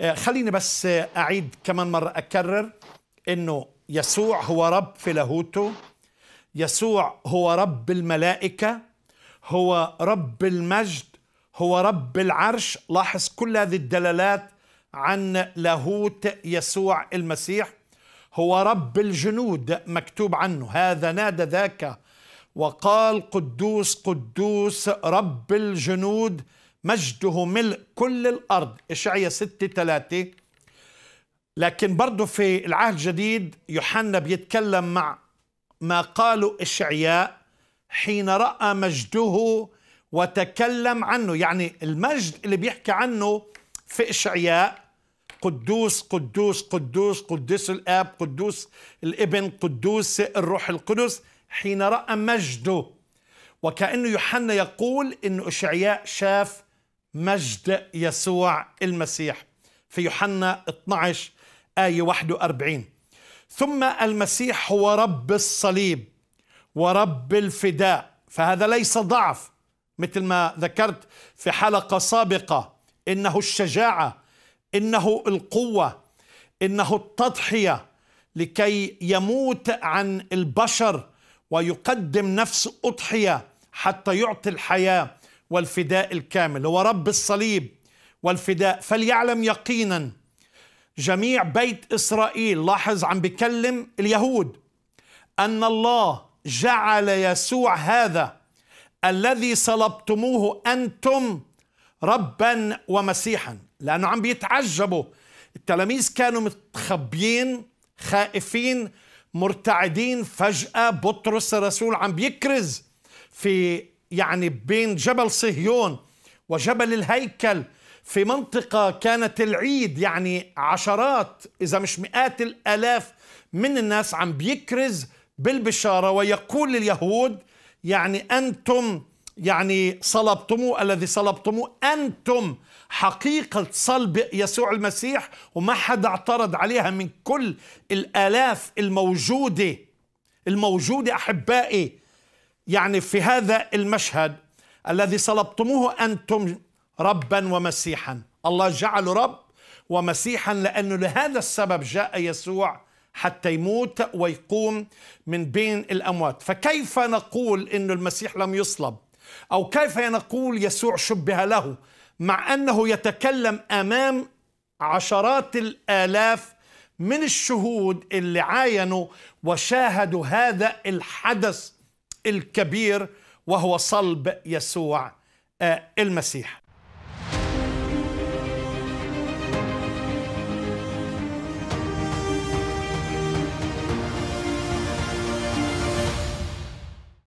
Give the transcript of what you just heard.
آه، خليني بس أعيد كمان مرة أكرر أنه يسوع هو رب في لاهوته يسوع هو رب الملائكة هو رب المجد هو رب العرش. لاحظ كل هذه الدلالات عن لاهوت يسوع المسيح. هو رب الجنود مكتوب عنه. هذا نادى ذاك وقال قدوس قدوس رب الجنود. مجده ملء كل الأرض. إشعيا 6 3 لكن برضه في العهد الجديد يوحنا بيتكلم مع ما قاله إشعياء حين رأى مجده وتكلم عنه. يعني المجد اللي بيحكي عنه في إشعياء قدوس قدوس قدوس قدوس الآب قدوس الإبن قدوس الروح القدس حين رأى مجده. وكأنه يوحنا يقول أن إشعياء شاف مجد يسوع المسيح. في يوحنا 12 آية 41 ثم المسيح هو رب الصليب ورب الفداء. فهذا ليس ضعف مثل ما ذكرت في حلقة سابقة. إنه الشجاعة إنه القوة إنه التضحية لكي يموت عن البشر ويقدم نفسه أضحية حتى يعطي الحياة والفداء الكامل هو رب الصليب والفداء. فليعلم يقينا جميع بيت إسرائيل. لاحظ عم بكلم اليهود أن الله جعل يسوع هذا الذي صلبتموه أنتم ربا ومسيحا لأنه عم بيتعجبوا. التلاميذ كانوا متخبيين خائفين مرتعدين. فجأة بطرس الرسول عم بيكرز في يعني بين جبل صهيون وجبل الهيكل في منطقة كانت العيد يعني عشرات إذا مش مئات الآلاف من الناس عم بيكرز بالبشارة ويقول لليهود يعني أنتم يعني صلبتموه الذي صلبتموه أنتم حقيقة صلب يسوع المسيح وما حدا اعترض عليها من كل الآلاف الموجودة الموجودة أحبائي. يعني في هذا المشهد الذي صلبتموه أنتم ربا ومسيحا. الله جعله رب ومسيحا لأنه لهذا السبب جاء يسوع حتى يموت ويقوم من بين الأموات. فكيف نقول أن المسيح لم يصلب؟ أو كيف نقول يسوع شبه له؟ مع أنه يتكلم أمام عشرات الآلاف من الشهود اللي عاينوا وشاهدوا هذا الحدث الكبير وهو صلب يسوع المسيح.